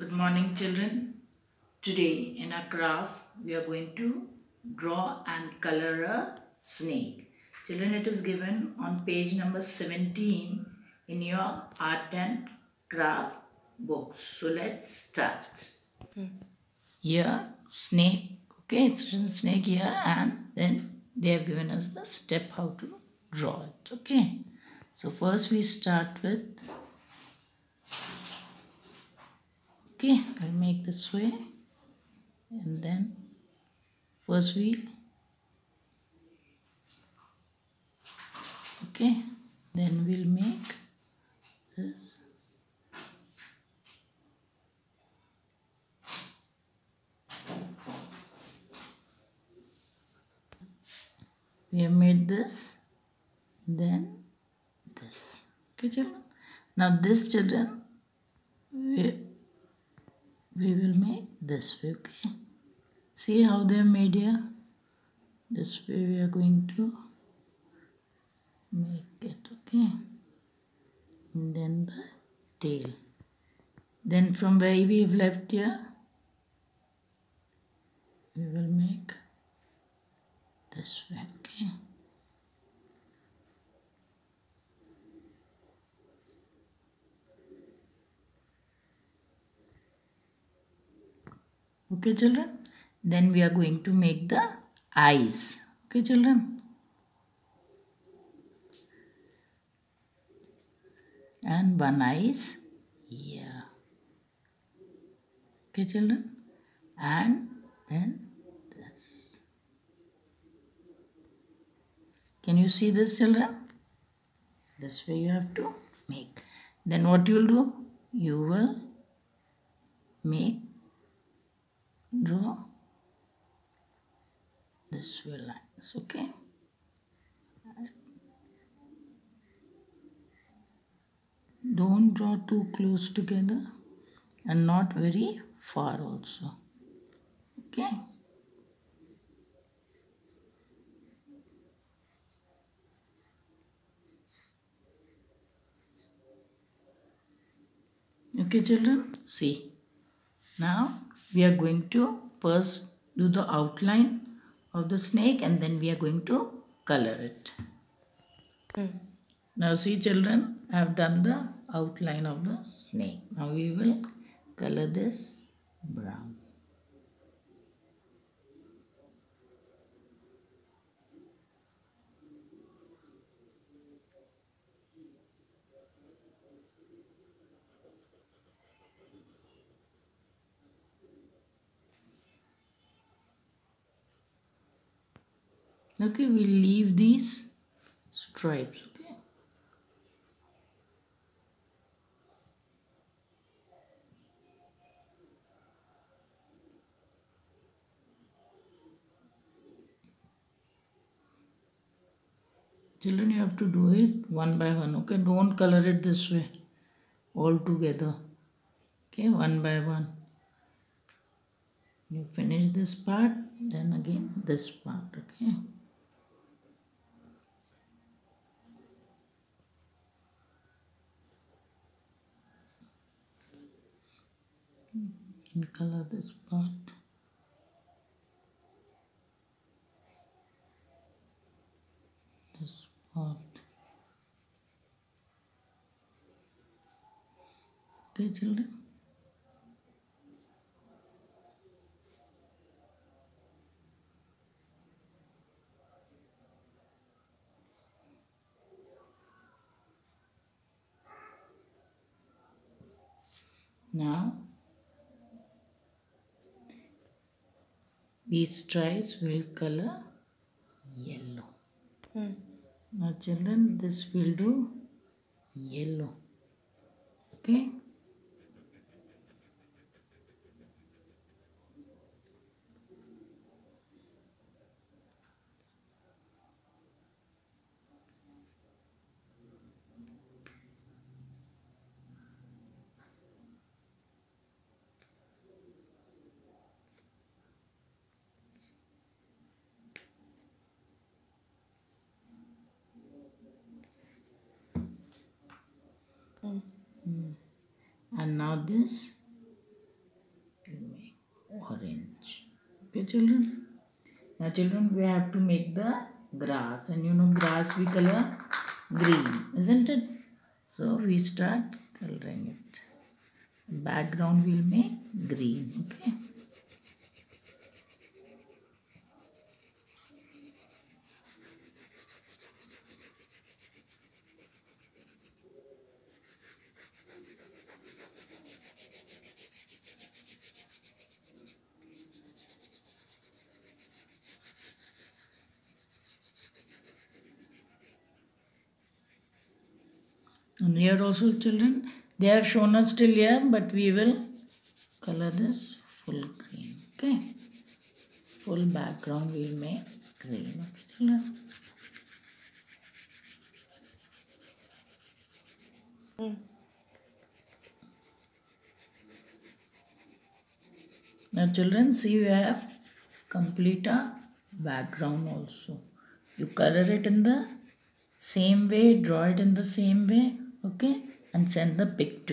Good morning children. Today in our craft we are going to draw and color a snake. Children it is given on page number 17 in your art and craft book. So let's start. Here snake okay it's written snake here and then they have given us the step how to draw it okay. So first we start with okay I'll make this way. And then first wheel. Okay then we'll make this. We have made this then this. Okay children now this children we, we will make this way okay see how they made here this way we are going to make it okay? And then the tail. Then from where we have left here we will make this way okay okay children? Then we are going to make the eyes. Okay children? And one eyes here. Okay children? And then this. Can you see this children? This way you have to make. Then what you will do? You will make draw this way lines okay? Don't draw too close together and not very far also okay? Okay children see. Now we are going to first do the outline of the snake and then we are going to color it. Hmm. Now see children, I have done the outline of the snake. Now we will color this brown. Okay, we'll leave these stripes. Okay. Children, you have to do it one by one. Okay, don't color it this way all together. Okay, one by one. You finish this part, then again this part. Okay. And color this part? This part. Okay children. Now these stripes will color yellow. Hmm. Now children, this will do yellow. Okay. And now this make orange. Okay children. Now children we have to make the grass. And you know grass we color green isn't it? So we start coloring it. Background will make green okay and here also children they have shown us till here but we will color this full green okay? Full background will make green okay? Children now children see we have complete a background also. You color it in the same way draw it in the same way okay? And send the pic to